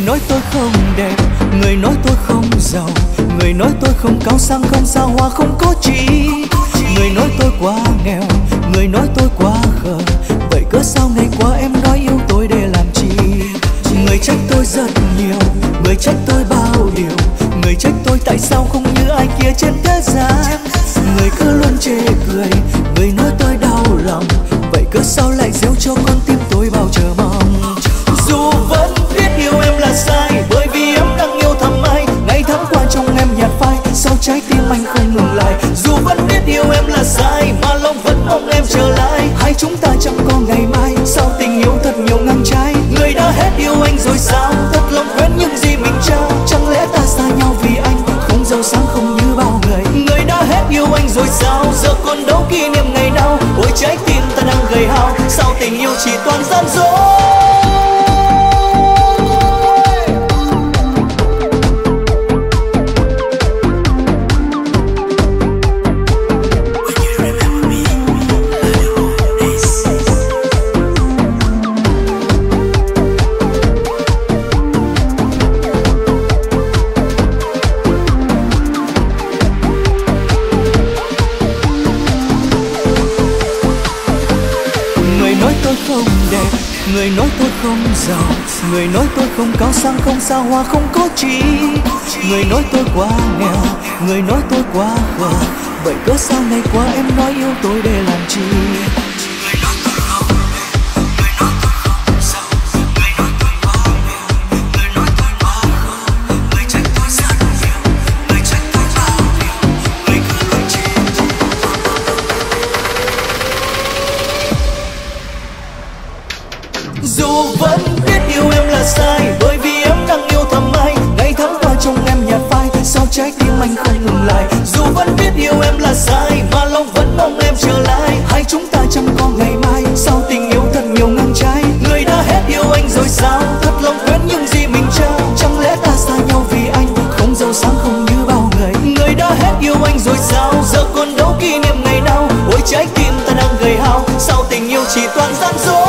người nói tôi không đẹp, người nói tôi không giàu, người nói tôi không cao sang không xa hoa, không có chi. Người nói tôi quá nghèo, người nói tôi quá khờ, vậy cớ sao ngày qua em nói yêu tôi để làm chi? Người trách tôi rất nhiều, người trách tôi bao điều, người trách tôi tại sao không như ai kia trên thế gian? Người cứ luôn chê cười, người nói tôi đau lòng, vậy cớ sao lại gieo cho con tim là sai, mà lòng vẫn mong em trở lại. Hai chúng ta chẳng có ngày mai, sao tình yêu thật nhiều ngang trái? Người đã hết yêu anh rồi sao? Thật lòng quên những gì mình trao. Chẳng lẽ ta xa nhau vì anh? Không giàu sáng không như bao người. Người đã hết yêu anh rồi sao? Giờ còn đâu kỷ niệm ngày nào? Ôi trái tim ta đang gầy hao. Sao tình yêu chỉ toàn gian dối? Người nói tôi không giàu, người nói tôi không cao sang, không xa hoa, không có chi. Người nói tôi quá nghèo, người nói tôi quá khờ. Vậy cớ sao ngày qua em nói yêu tôi để làm chi? trái tim anh không ngừng lại. Dù vẫn biết yêu em là sai, mà lòng vẫn mong em trở lại. Hai chúng ta chẳng có ngày mai, sau tình yêu thật nhiều ngang trái. Người đã hết yêu anh rồi sao? Thật lòng quên những gì mình trao. Chẳng lẽ ta xa nhau vì anh? Không giàu sáng không như bao người. Người đã hết yêu anh rồi sao? Giờ còn đâu kỷ niệm ngày nào? Ôi trái tim ta đang gầy hao. Sau tình yêu chỉ toàn gian dối.